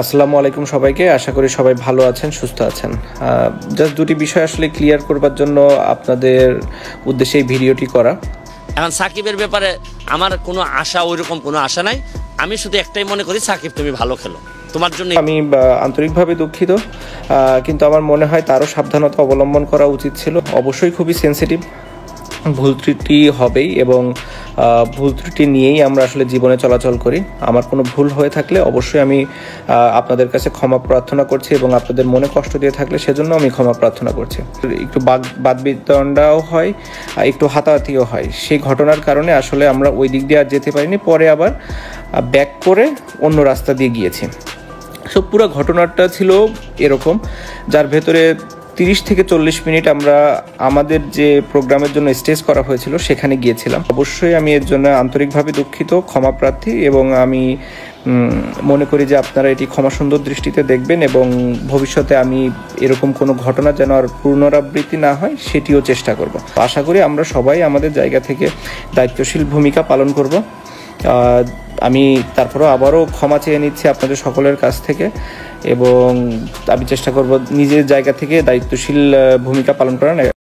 আসসালামু আলাইকুম সবাইকে। আশা করি সবাই ভালো আছেন সুস্থ আছেন। জাস্ট দুটি বিষয় আসলে ক্লিয়ার করবার জন্য আপনাদের উদ্দেশ্যে এই ভিডিওটি করা। এখন সাকিবের ব্যাপারে আমার কোনো আশা ওইরকম কোনো আশা নাই। আমি শুধু একটাই মনে করি সাকিব তুমি ভালো খেলো। তোমার জন্য আমি আন্তরিকভাবে দুঃখিত। কিন্তু আমার মনে হয় তারও সাবধানতা অবলম্বন করা উচিত ছিল। অবশ্যই খুবই সেনসিটিভ ভুল ত্রুটি হবেই এবং ভুল ত্রুটি নিয়েই আমরা আসলে জীবনে চলাচল করি। আমার কোনো ভুল হয়ে থাকলে অবশ্যই আমি আপনাদের কাছে ক্ষমা প্রার্থনা করছি এবং আপনাদের মনে কষ্ট দিয়ে থাকলে সেজন্য আমি ক্ষমা প্রার্থনা করছি। একটু বাদ বিতণ্ডাও হয় একটু হাতাহাতিও হয়। সেই ঘটনার কারণে আসলে আমরা ওই দিক দিয়ে আর যেতে পারিনি। পরে আবার ব্যাক করে অন্য রাস্তা দিয়ে গিয়েছি। সো পুরো ঘটনাটা ছিল এরকম, যার ভেতরে তিরিশ থেকে চল্লিশ মিনিট আমরা আমাদের যে প্রোগ্রামের জন্য স্টেজ করা হয়েছিল, সেখানে গিয়েছিলাম। অবশ্যই আমি এর জন্য আন্তরিকভাবে দুঃখিত ক্ষমা প্রার্থী এবং আমি মনে করি যে আপনারা এটি ক্ষমা সুন্দর দৃষ্টিতে দেখবেন এবং ভবিষ্যতে আমি এরকম কোনো ঘটনা যেন আর পুনরাবৃত্তি না হয়, সেটিও চেষ্টা করব। আশা করি আমরা সবাই আমাদের জায়গা থেকে দায়িত্বশীল ভূমিকা পালন করব। আমি তারপরেও আবারও ক্ষমা চেয়ে নিচ্ছি আপনাদের সকলের কাছ থেকে এবং আমি চেষ্টা করব নিজের জায়গা থেকে দায়িত্বশীল ভূমিকা পালন করার।